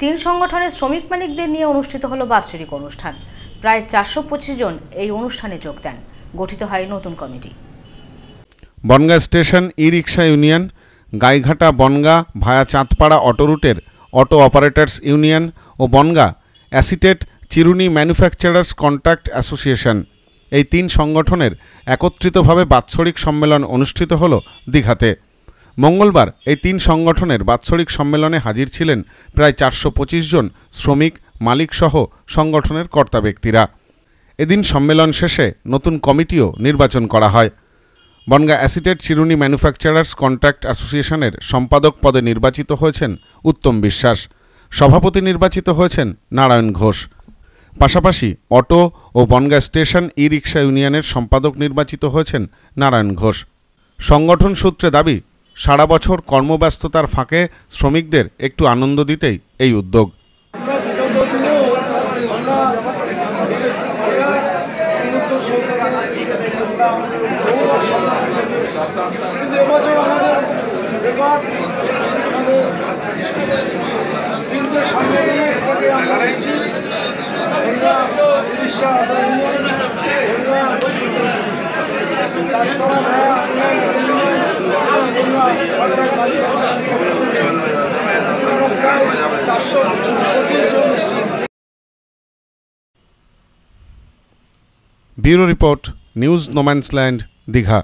তিন সংগঠনের শ্রমিক মালিকদের নিয়ে অনুষ্ঠিত হলো বাৎসরিক অনুষ্ঠান। প্রায় চারশো পঁচিশ জন এই অনুষ্ঠানে যোগ দেন। গঠিত হয় নতুন committee. Bongaon station e rickshaw union, Gaighata Bongaon via Chandpara auto রুটের অটো অপারেটরস ইউনিয়ন ও বনগা অ্যাসিটেট চিরুনি ম্যানুফ্যাকচারার্স কন্ট্রাক্ট অ্যাসোসিয়েশন। এই তিন সংগঠনের একত্রিতভাবে বাৎসরিক সম্মেলন অনুষ্ঠিত হল দীঘাতে। মঙ্গলবার এই তিন সংগঠনের বাৎসরিক সম্মেলনে হাজির ছিলেন প্রায় চারশো পঁচিশ জন শ্রমিক মালিকসহ সংগঠনের কর্তা ব্যক্তিরা। এদিন সম্মেলন শেষে নতুন কমিটিও নির্বাচন করা হয়। বনগা অ্যাসিটেট চিরুনি ম্যানুফ্যাকচারার্স কন্ট্রাক্ট অ্যাসোসিয়েশনের সম্পাদক পদে নির্বাচিত হয়েছেন উত্তম বিশ্বাস। সভাপতি নির্বাচিত হয়েছেন নারায়ণ ঘোষ। পাশাপাশি অটো ও বনগা স্টেশন ই রিক্সা ইউনিয়নের সম্পাদক নির্বাচিত হয়েছেন নারায়ণ ঘোষ। সংগঠন সূত্রে দাবি সারা বছর কর্মব্যস্ততার ফাঁকে শ্রমিকদের একটু আনন্দ দিতেই এই উদ্যোগ। আমরা প্রায় bureau report news no man's land Digha.